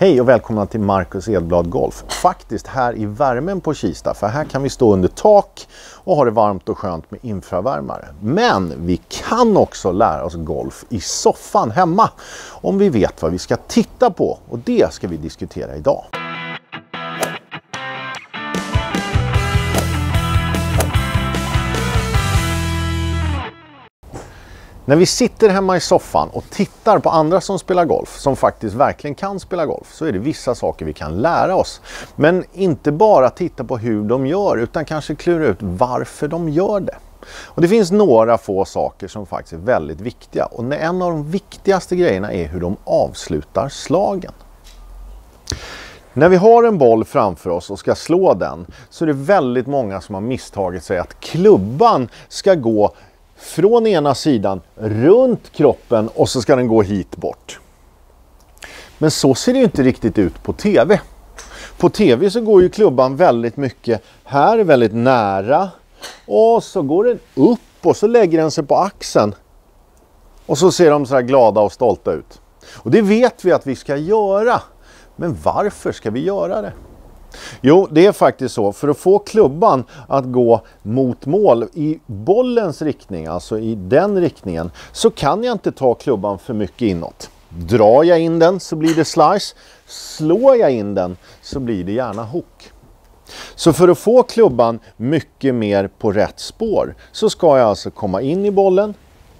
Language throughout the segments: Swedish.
Hej och välkomna till Marcus Edblad Golf. Faktiskt här i värmen på Kista, för här kan vi stå under tak och ha det varmt och skönt med infravärmare. Men vi kan också lära oss golf i soffan hemma om vi vet vad vi ska titta på och det ska vi diskutera idag. När vi sitter hemma i soffan och tittar på andra som spelar golf, som faktiskt verkligen kan spela golf, så är det vissa saker vi kan lära oss. Men inte bara titta på hur de gör, utan kanske klura ut varför de gör det. Och det finns några få saker som faktiskt är väldigt viktiga. Och en av de viktigaste grejerna är hur de avslutar slagen. När vi har en boll framför oss och ska slå den så är det väldigt många som har misstagit sig att klubban ska gå från ena sidan runt kroppen och så ska den gå hit bort. Men så ser det ju inte riktigt ut på TV. På TV så går ju klubban väldigt mycket här, väldigt nära. Och så går den upp och så lägger den sig på axeln. Och så ser de så här glada och stolta ut. Och det vet vi att vi ska göra. Men varför ska vi göra det? Jo, det är faktiskt så. För att få klubban att gå mot mål i bollens riktning, alltså i den riktningen, så kan jag inte ta klubban för mycket inåt. Drar jag in den så blir det slice. Slår jag in den så blir det gärna hook. Så för att få klubban mycket mer på rätt spår så ska jag alltså komma in i bollen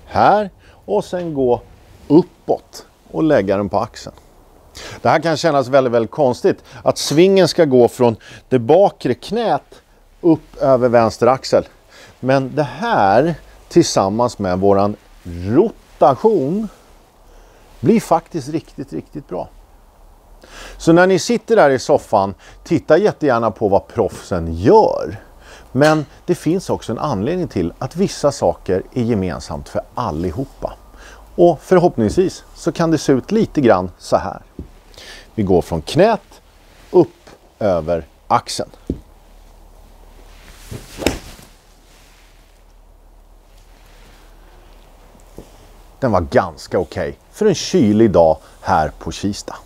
här och sen gå uppåt och lägga den på axeln. Det här kan kännas väldigt, väldigt konstigt. Att svingen ska gå från det bakre knät upp över vänster axel. Men det här tillsammans med våran rotation blir faktiskt riktigt, riktigt bra. Så när ni sitter där i soffan, titta jättegärna på vad proffsen gör. Men det finns också en anledning till att vissa saker är gemensamt för allihopa. Och förhoppningsvis så kan det se ut lite grann så här. Vi går från knät upp över axeln. Den var ganska okej okay för en kylig dag här på Kista.